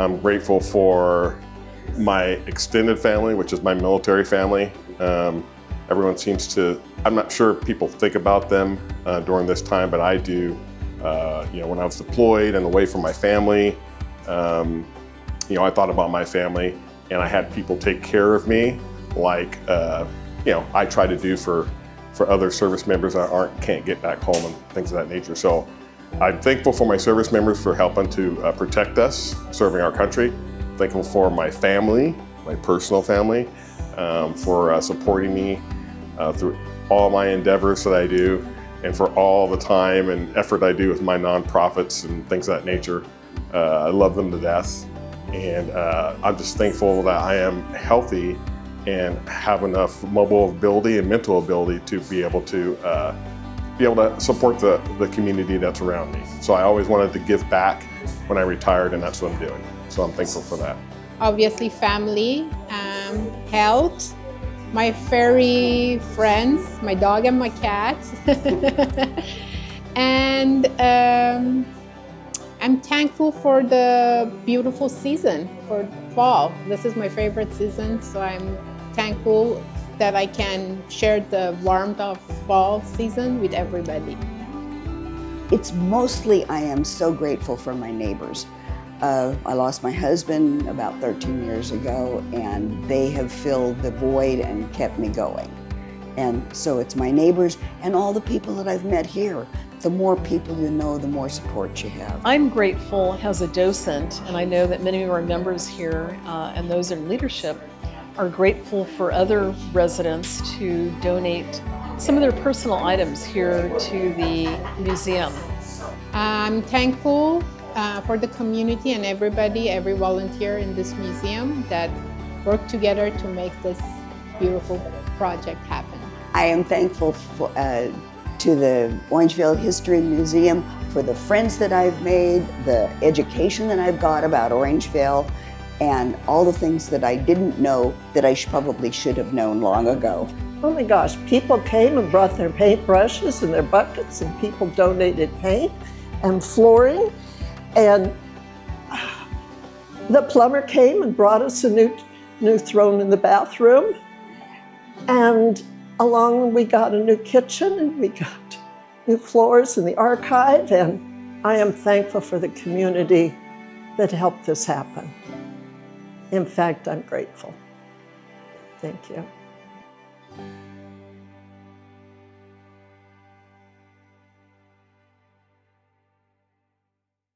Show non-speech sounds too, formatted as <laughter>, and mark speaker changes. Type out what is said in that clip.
Speaker 1: I'm grateful for my extended family, which is my military family. Um, everyone seems to, I'm not sure people think about them uh, during this time, but I do. Uh, you know, when I was deployed and away from my family, um, you know, I thought about my family and I had people take care of me like, uh, you know, I try to do for, for other service members that aren't, can't get back home and things of that nature. So I'm thankful for my service members for helping to uh, protect us, serving our country. Thankful for my family, my personal family, um, for uh, supporting me uh, through all my endeavors that I do and for all the time and effort I do with my nonprofits and things of that nature. Uh, I love them to death. And uh, I'm just thankful that I am healthy and have enough mobile ability and mental ability to be able to uh, be able to support the, the community that's around me. So I always wanted to give back when I retired and that's what I'm doing. So I'm thankful for that.
Speaker 2: Obviously family, um, health, my furry friends, my dog and my cat. <laughs> and um, I'm thankful for the beautiful season, for fall. This is my favorite season, so I'm thankful that I can share the warmth of fall season with everybody.
Speaker 3: It's mostly I am so grateful for my neighbors. Uh, I lost my husband about 13 years ago, and they have filled the void and kept me going. And so it's my neighbors and all the people that I've met here. The more people you know, the more support you have.
Speaker 4: I'm grateful as a docent, and I know that many of our members here uh, and those in leadership are grateful for other residents to donate some of their personal items here to the museum.
Speaker 2: I'm thankful uh, for the community and everybody, every volunteer in this museum that worked together to make this beautiful project happen.
Speaker 3: I am thankful for, uh, to the Orangevale History Museum for the friends that I've made, the education that I've got about Orangevale, and all the things that I didn't know that I sh probably should have known long ago.
Speaker 5: Oh my gosh, people came and brought their paint brushes and their buckets, and people donated paint and flooring. And the plumber came and brought us a new, new throne in the bathroom. And along we got a new kitchen and we got new floors in the archive. And I am thankful for the community that helped this happen. In fact, I'm grateful. Thank you. Música